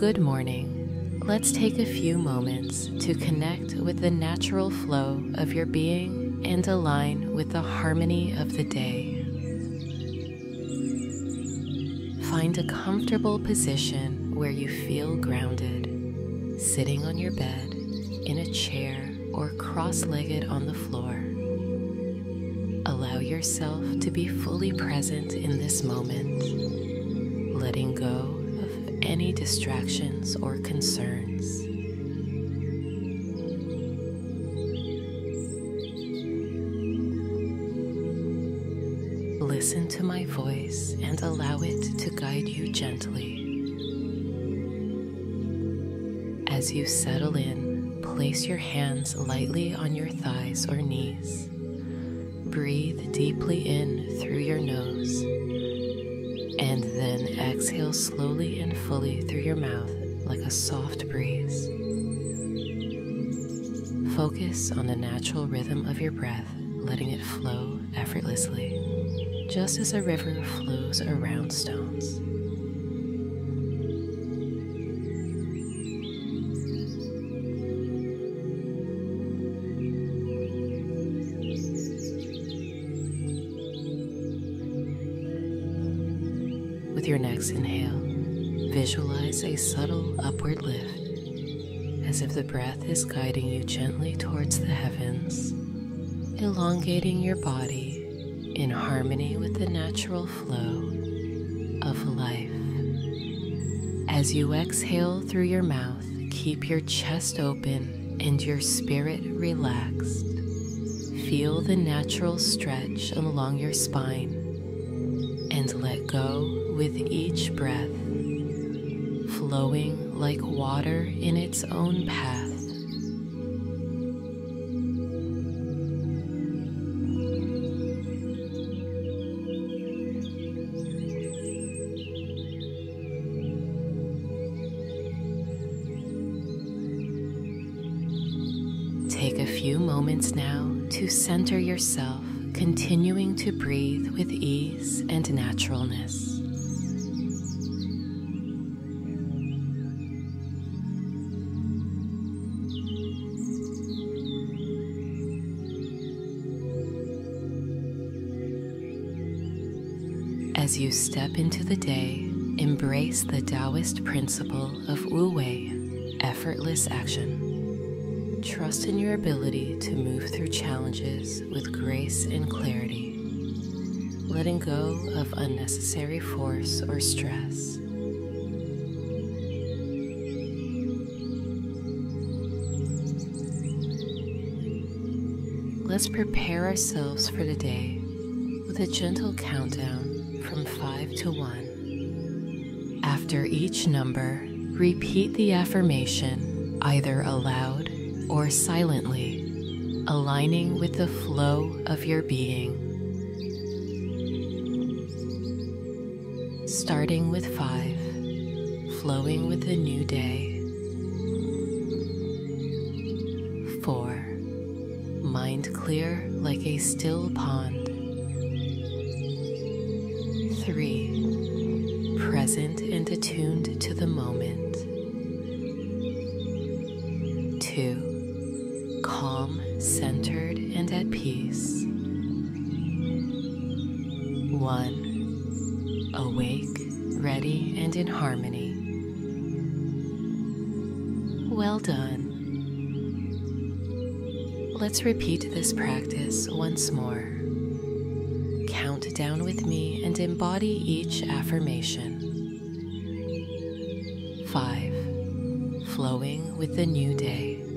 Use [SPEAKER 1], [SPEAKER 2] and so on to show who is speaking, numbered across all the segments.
[SPEAKER 1] Good morning. Let's take a few moments to connect with the natural flow of your being and align with the harmony of the day. Find a comfortable position where you feel grounded, sitting on your bed, in a chair, or cross legged on the floor. Allow yourself to be fully present in this moment, letting go any distractions or concerns. Listen to my voice and allow it to guide you gently. As you settle in, place your hands lightly on your thighs or knees. Breathe deeply in through your nose and then exhale slowly and fully through your mouth like a soft breeze. Focus on the natural rhythm of your breath, letting it flow effortlessly, just as a river flows around stones. Your next inhale, visualize a subtle upward lift as if the breath is guiding you gently towards the heavens, elongating your body in harmony with the natural flow of life. As you exhale through your mouth, keep your chest open and your spirit relaxed. Feel the natural stretch along your spine and let go with each breath, flowing like water in its own path. Take a few moments now to center yourself, continuing to breathe with ease and naturalness. As you step into the day, embrace the Taoist principle of Wu Wei, effortless action. Trust in your ability to move through challenges with grace and clarity, letting go of unnecessary force or stress. Let's prepare ourselves for the day with a gentle countdown from 5 to 1. After each number, repeat the affirmation either aloud or silently, aligning with the flow of your being. Starting with 5, flowing with the new day. 4. Mind clear like a still pond. 3. Present and attuned to the moment. Calm, centered, and at peace. 1. Awake, ready, and in harmony. Well done. Let's repeat this practice once more. Count down with me and embody each affirmation. 5. Flowing with the new day.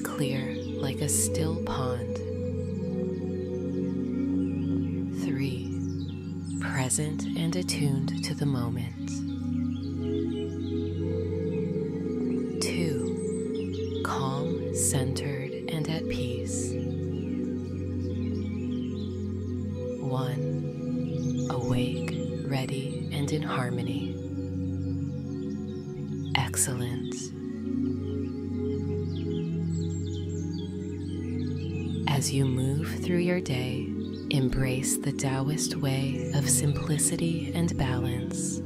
[SPEAKER 1] Clear like a still pond. 3. Present and attuned to the moment. 2. Calm, centered, and at peace. 1. Awake, ready, and in harmony. Excellent. As you move through your day, Embrace the Taoist way of simplicity and balance.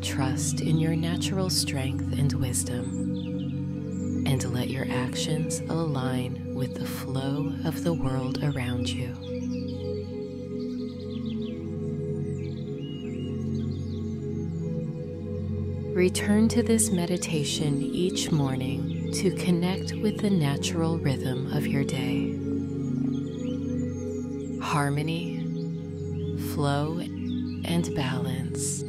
[SPEAKER 1] Trust in your natural strength and wisdom, and let your actions align with the flow of the world around you. Return to this meditation each morning to connect with the natural rhythm of your day. Harmony, flow, and balance